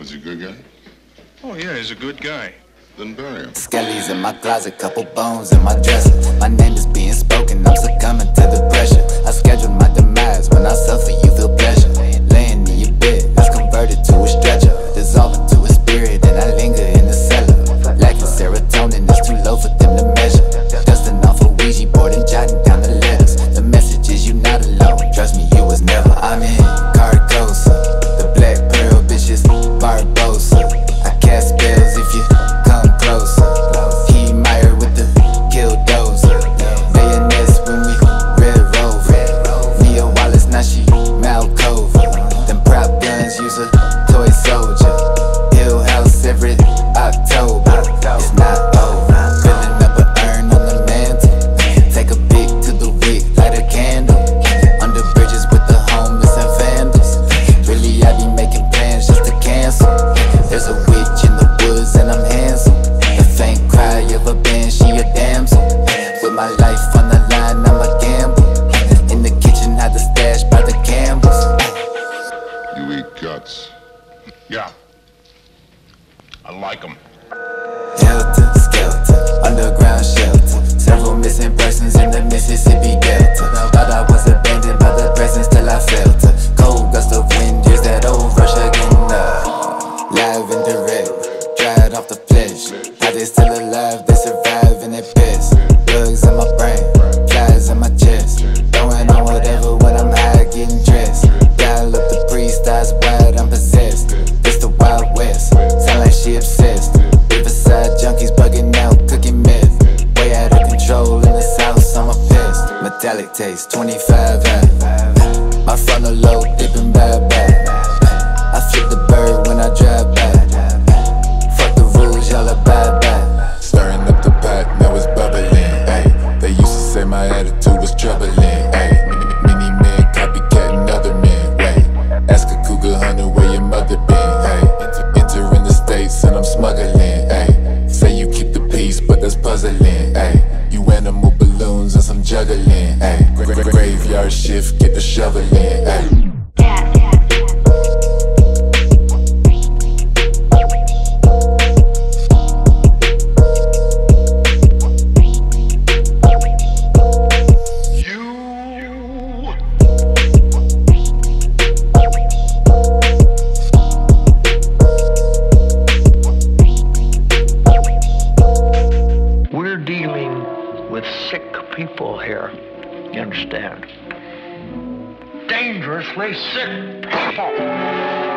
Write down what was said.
Was he a good guy? Oh, yeah, he's a good guy. Then bury him. Skelly's in my closet, couple bones in my dresser. My name is B. nuts. Yeah. I like them. Delta, skeleton, underground shelter. Several missing persons in the Mississippi Delta. Thought I was abandoned by the presence till I felt her. Cold gust of wind, here's that old rush again. Uh, live and direct, dried off the flesh. That is still alive, they survive in their best. Bugs taste, 25 I, I follow low, dipping bad bad. juggling, ayy. Gra gra graveyard shift, get the shovel in, ayy. dealing with sick people here. You understand? Dangerously sick people!